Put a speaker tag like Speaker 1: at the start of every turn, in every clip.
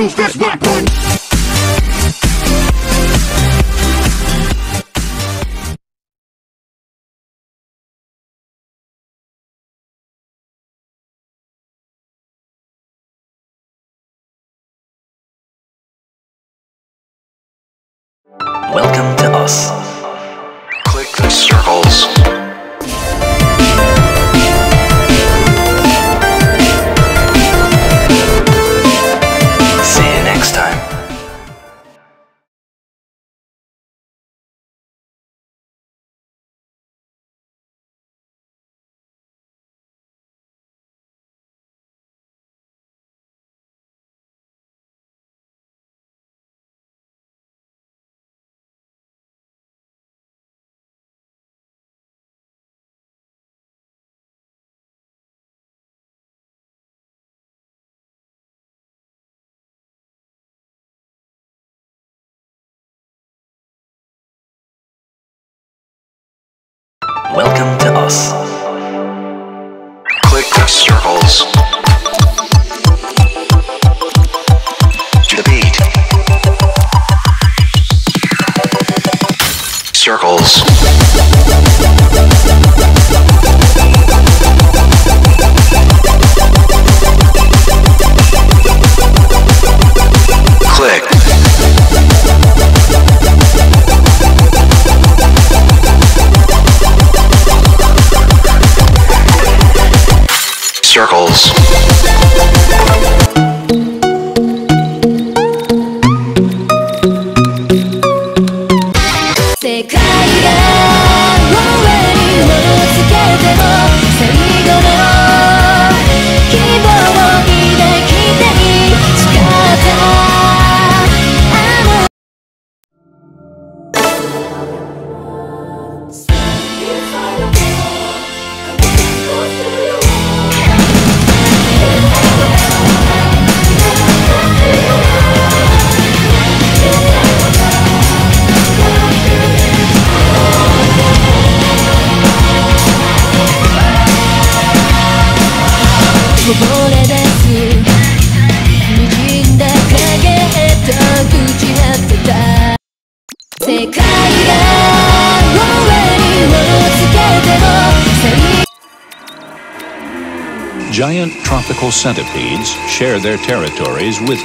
Speaker 1: proof that's weapon.
Speaker 2: Welcome to us. Click the circles. To the beat. Circles. Click. circles.
Speaker 3: giant tropical centipedes share their territories with...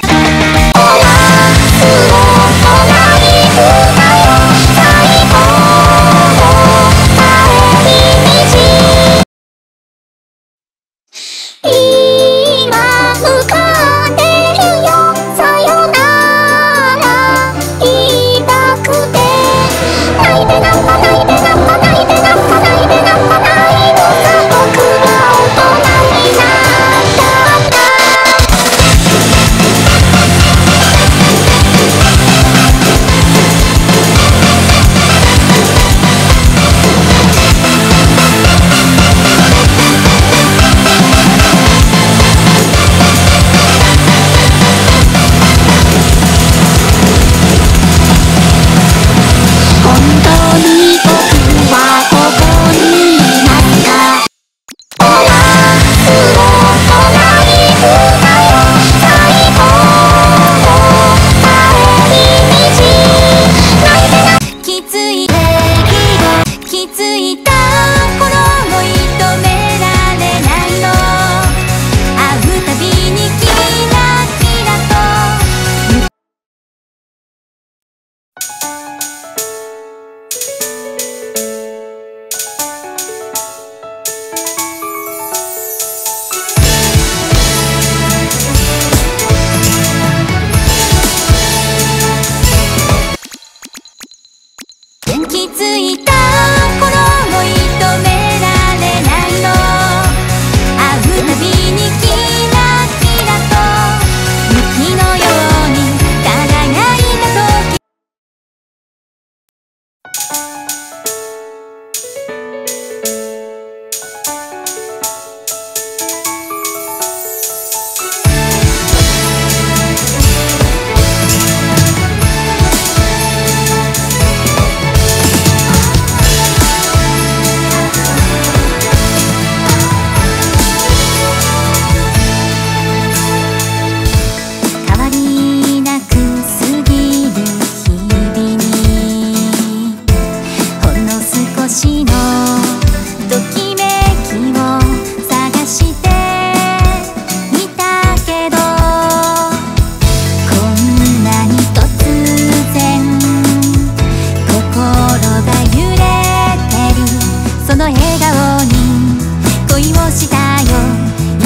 Speaker 3: 恋をしたよ。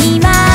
Speaker 3: 今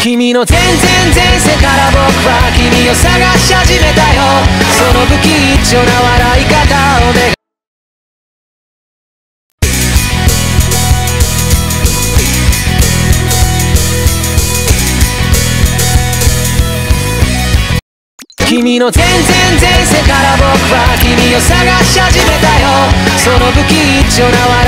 Speaker 3: 君の
Speaker 4: 全然前世から僕は君を探し始めたよ。その不吉祥な笑い方を願君の全然前世から僕は君を探し始めたよ。その不吉祥な笑い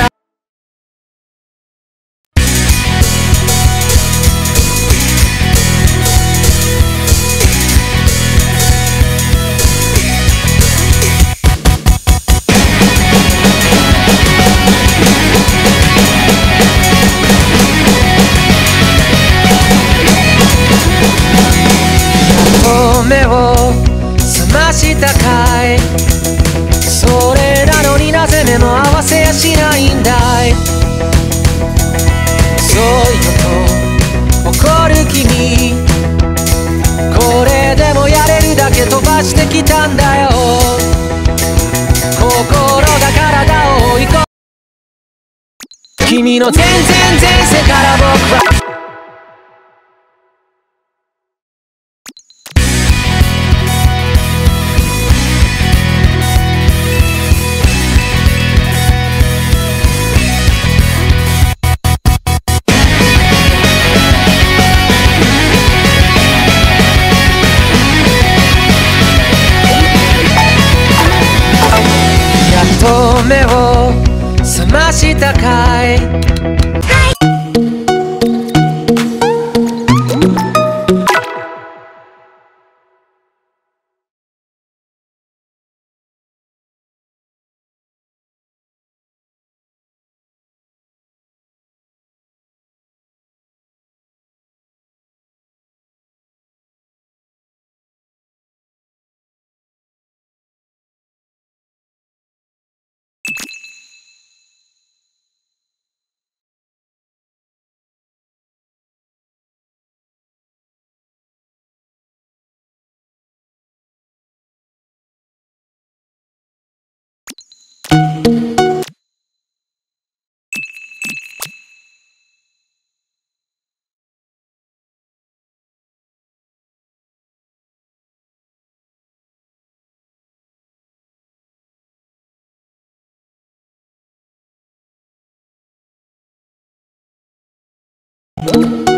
Speaker 4: を覚ましたかい。それなのになぜ目も合わせやしないんだい。遅いよと怒る君。これでもやれるだけ飛ばしてきたんだよ。心が体を追い込む。君の全然前世から僕は目を覚ましたかい？you